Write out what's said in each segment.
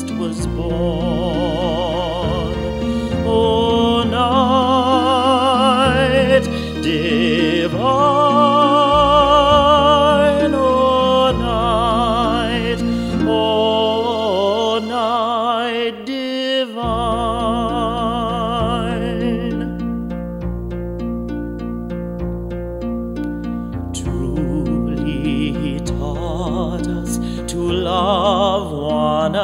Christ was born, oh, night divine, oh, night, oh, night divine. Truly he taught us to love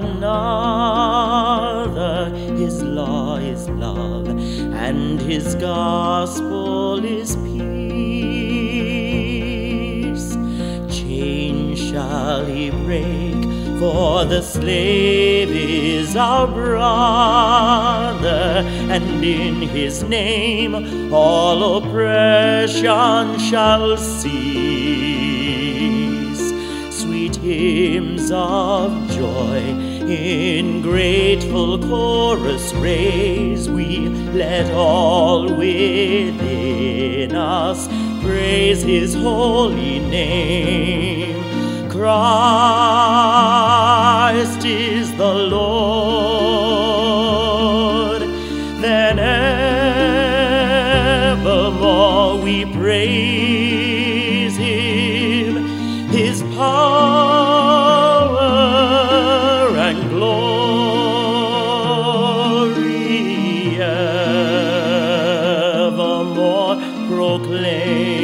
another. His law is love, and his gospel is peace. Chains shall he break, for the slave is our brother, and in his name all oppression shall cease. Sweet hymns of joy in grateful chorus raise we, let all within us praise his holy name. Christ is the Lord, then evermore we praise proclaim.